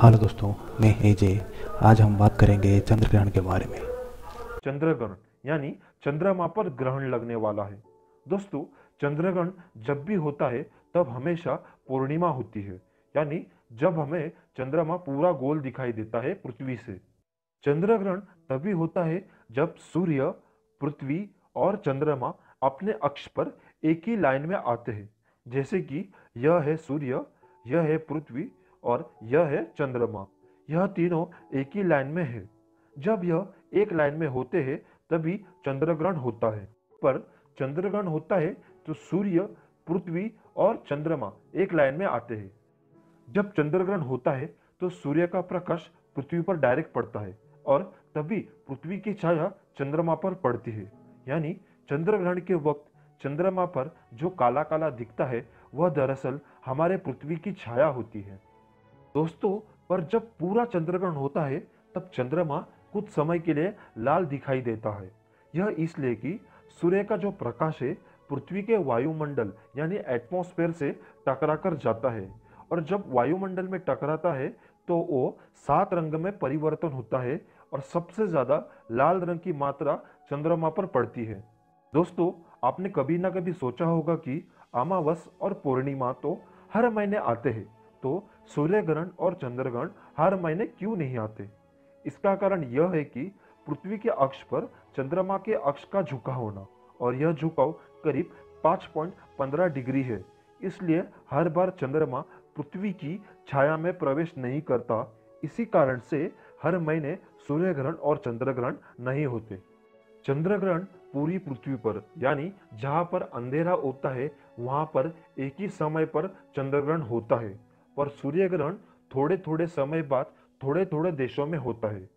Hello दोस्तों, मैं एजे आज हम बात करेंगे चंद्र ग्रहण के बारे में। चंद्र ग्रहण यानी चंद्रमा पर ग्रहण लगने वाला है। दोस्तों चंद्र ग्रहण जब भी होता है, तब हमेशा पूर्णिमा होती है। यानी जब हमें चंद्रमा पूरा गोल दिखाई देता है पृथ्वी से। चंद्र ग्रहण तभी होता है जब सूर्य, पृथ्वी और चंद्रमा अपने अक्ष पर एक ही लाइन में आते हैं। जैसे कि यह है सूर्य, यह है पृथ्वी और यह है चंद्रमा। यह तीनों एक ही लाइन में है। जब यह एक लाइन में होते हैं, तभी चंद्रग्रहण होता है। पर चंद्रग्रहण होता है तो सूर्य, पृथ्वी और चंद्रमा एक लाइन में आते हैं। जब चंद्रग्रहण होता है तो सूर्य का प्रकाश पृथ्वी पर डायरेक्ट पड़ता है और तभी पृथ्वी की छाया चंद्रमा पर पड़ती है। यानी चंद्रग्रहण के वक्त चंद्रमा पर जो काला काला दिखता है, वह दरअसल हमारे पृथ्वी की छाया होती है। दोस्तों, पर जब पूरा चंद्रग्रहण होता है, तब चंद्रमा कुछ समय के लिए लाल दिखाई देता है। यह इसलिए कि सूर्य का जो प्रकाश है, पृथ्वी के वायुमंडल, यानी एटमॉस्फेयर से टकराकर जाता है। और जब वायुमंडल में टकराता है तो वो सात रंग में परिवर्तन होता है और सबसे ज़्यादा लाल रंग की मात्रा चंद्रमा पर पड़ती है। दोस्तों, आपने कभी ना कभी सोचा होगा कि अमावस और पूर्णिमा तो हर महीने आते हैं। तो सूर्य ग्रहण और चंद्र ग्रहण हर महीने क्यों नहीं आते? इसका कारण यह है कि पृथ्वी के अक्ष पर चंद्रमा के अक्ष का झुकाव होना और यह झुकाव करीब 5.15 डिग्री है। इसलिए हर बार चंद्रमा पृथ्वी की छाया में प्रवेश नहीं करता। इसी कारण से हर महीने सूर्य ग्रहण और चंद्र ग्रहण नहीं होते। चंद्र ग्रहण पूरी पृथ्वी पर, यानी जहाँ पर अंधेरा होता है, वहाँ पर एक ही समय पर चंद्र ग्रहण होता है। पर सूर्य ग्रहण थोड़े थोड़े समय बाद थोड़े थोड़े देशों में होता है।